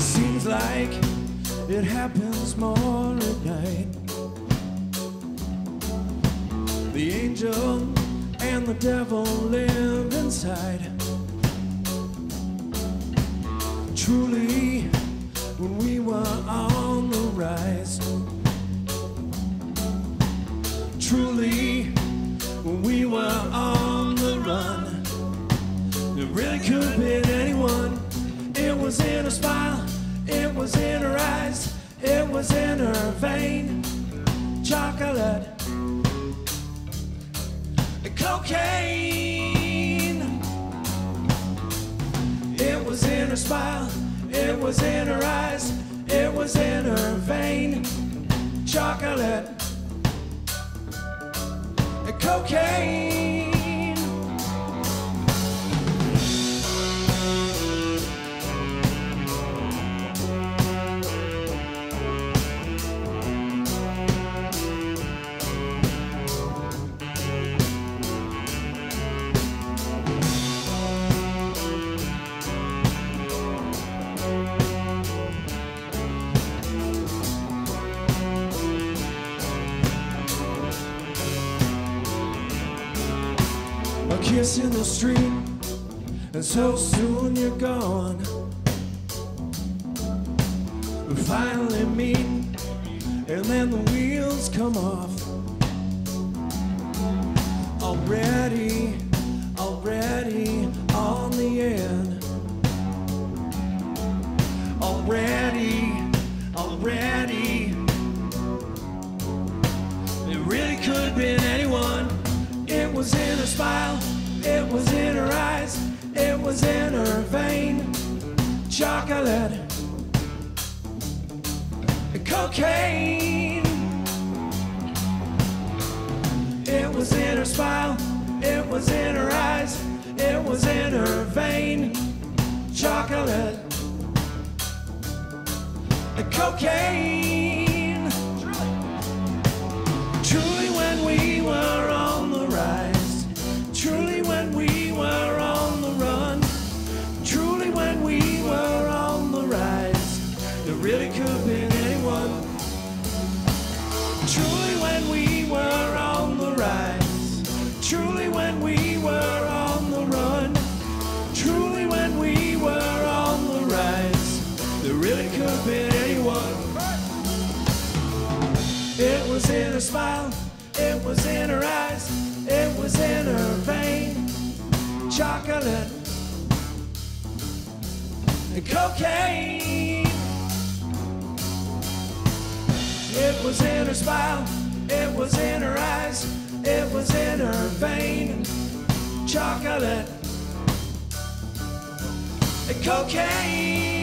seems like it happens more at night. The angel and the devil live inside. Truly, was in her vein. Chocolate, cocaine. It was in her smile, it was in her eyes, it was in her vein. Chocolate, cocaine. Kiss in the street, and so soon you're gone. We finally meet, and then the wheels come off. Already, already on the end. Already, already. It really could have been anyone. It was in a smile, it was in her eyes, it was in her vein. Chocolate, cocaine. It was in her smile, it was in her eyes, it was in her vein. Chocolate, cocaine. Truly, when we were on the rise, truly, when we were on the run, truly, when we were on the rise, there really could have been anyone. It was in her smile, it was in her eyes, it was in her vein. Chocolate and cocaine. It was in her smile, it was in her eyes, it was in her vein. Chocolate and cocaine.